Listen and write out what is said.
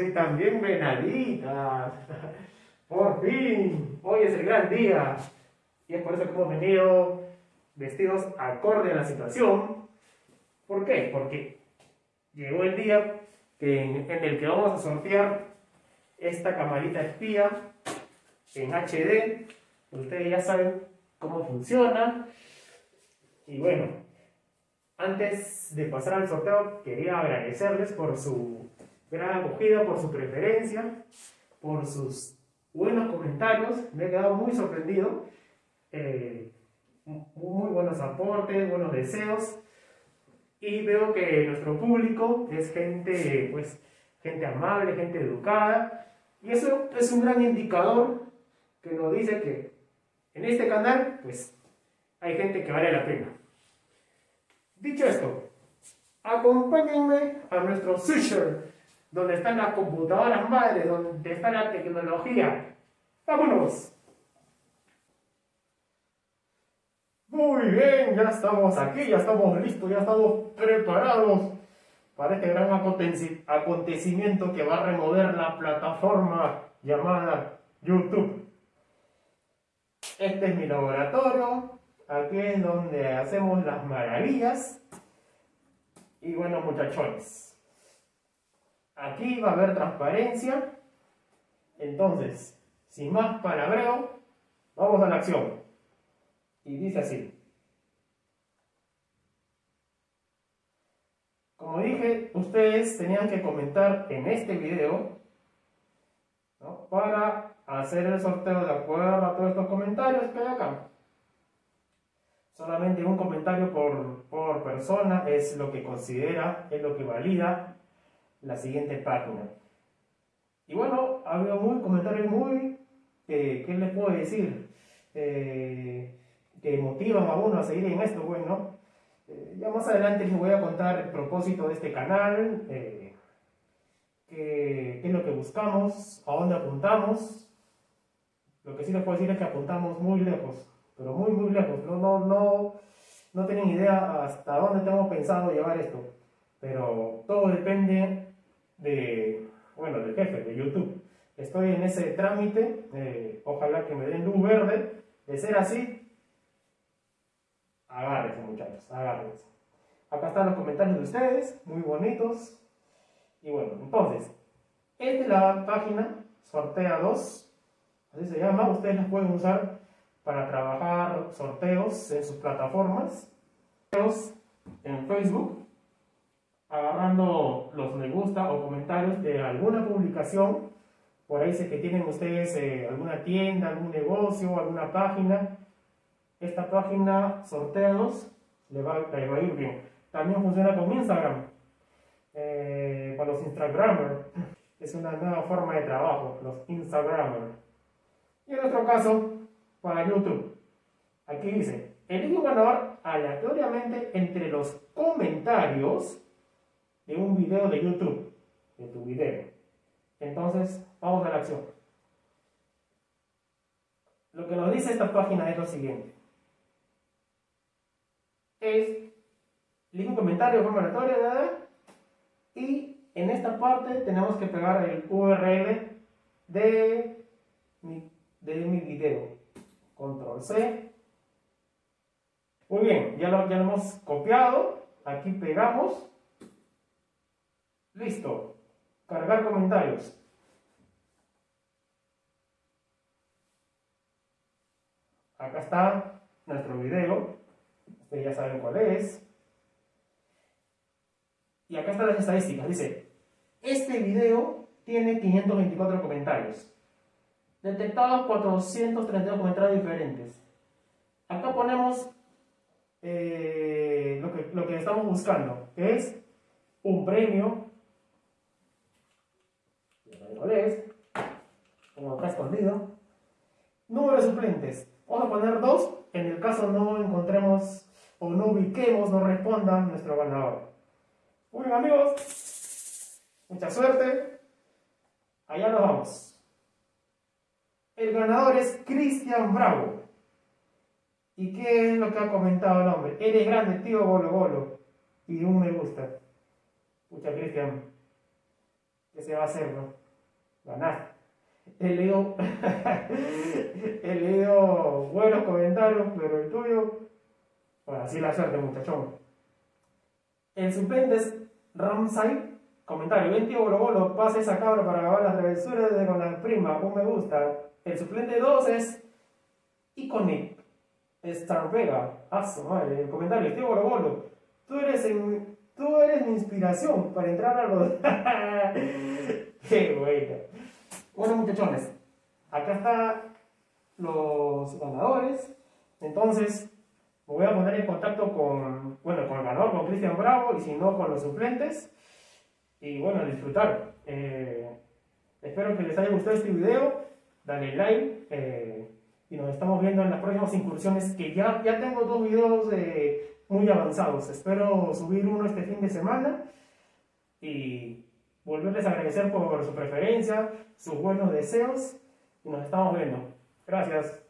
y también venaditas. Por fin, hoy es el gran día. Y es por eso que hemos venido vestidos acorde a la situación. ¿Por qué? Porque llegó el día en, en el que vamos a sortear esta camarita espía en HD. Ustedes ya saben cómo funciona. Y bueno, antes de pasar al sorteo, quería agradecerles por su gran acogida, por su preferencia, por sus buenos comentarios. Me he quedado muy sorprendido. Eh, muy buenos aportes, buenos deseos. Y veo que nuestro público es gente, pues, gente amable, gente educada. Y eso es un gran indicador que nos dice que en este canal, pues, hay gente que vale la pena. Dicho esto, acompáñenme a nuestro switcher, donde están las computadoras madres, donde está la tecnología. ¡Vámonos! Muy bien, ya estamos aquí, ya estamos listos, ya estamos preparados para este gran acontecimiento que va a remover la plataforma llamada YouTube. Este es mi laboratorio, Aquí es donde hacemos las maravillas. Y bueno, muchachones. Aquí va a haber transparencia. Entonces, sin más palabreo, vamos a la acción. Y dice así. Como dije, ustedes tenían que comentar en este video para hacer el sorteo de acuerdo a todos estos comentarios que hay acá. Solamente un comentario por, por persona es lo que considera, es lo que valida la siguiente página. Y bueno, había muy comentarios muy, eh, ¿qué les puedo decir? Eh, que motivan a uno a seguir en esto, bueno. Eh, ya más adelante les voy a contar el propósito de este canal, qué, qué es lo que buscamos, a dónde apuntamos. Lo que sí les puedo decir es que apuntamos muy lejos pero muy, muy lejos. No, no, no, no tienen idea hasta dónde tengo pensado llevar esto. Pero todo depende de, bueno, del jefe, de YouTube. Estoy en ese trámite, eh, ojalá que me den luz verde. De ser así, agárrense muchachos, agárrense. Acá están los comentarios de ustedes, muy bonitos. Y bueno, entonces, esta es la página, sortea 2, así se llama, ustedes la pueden usar para trabajar sorteos en sus plataformas, en Facebook, los me gusta o comentarios de alguna publicación, por ahí sé que tienen ustedes eh, alguna tienda, algún negocio, alguna página, esta página sorteos le va, a ir bien. También funciona con Instagram, eh, para los Instagramers, es una nueva forma de trabajo, los Instagramers. Y en nuestro caso, para YouTube. Aquí dice, elige un ganador aleatoriamente entre los comentarios de un video de YouTube, de tu video. Entonces, vamos a la acción. Lo que nos dice esta página es lo siguiente. Es, elige un comentario de forma aleatoria, y en esta parte tenemos que pegar el URL de de mi video. Control C. Muy bien, ya lo, ya lo hemos copiado. Aquí pegamos. Listo. Cargar comentarios. Acá está nuestro video. Ustedes ya saben cuál es. Y acá están las estadísticas. Dice, este video tiene 524 comentarios. Detectados 432 comentarios diferentes. Acá ponemos eh, lo, que, lo que estamos buscando, que es un premio. ¿Cuál es? Como acá escondido. Número de suplentes. Vamos a poner dos. En el caso no encontremos o no ubiquemos, no respondan nuestro ganador. Muy bien amigos. Mucha suerte. Allá nos vamos. El ganador es Cristian Bravo. ¿Y qué es lo que ha comentado el hombre? Eres grande, tío Golo Golo. Y un me gusta. Pucha, Cristian. ¿Qué se va a hacer, no? Ganaste. He leído, he leído buenos comentarios, pero el tuyo, bueno, así la suerte, muchachón. El suplente es Ramsay. Comentario, ven tío Bolo Bolo, pasa esa cabra para acabar las travesuras de con la prima, un me gusta. El suplente 2 es Iconic. Star Vega, ah, su madre, el comentario, tío Bolo Bolo, tú eres, en, tú eres mi inspiración para entrar a los... Qué buena. Bueno, muchachones, acá están los ganadores. Entonces, me voy a poner en contacto con, bueno, con el ganador, con Cristian Bravo, y si no, con los suplentes. Y bueno, disfrutar. Eh, espero que les haya gustado este video. Dale like. Eh, y nos estamos viendo en las próximas incursiones que ya, ya tengo dos videos eh, muy avanzados. Espero subir uno este fin de semana y volverles a agradecer por su preferencia, sus buenos deseos y nos estamos viendo. Gracias.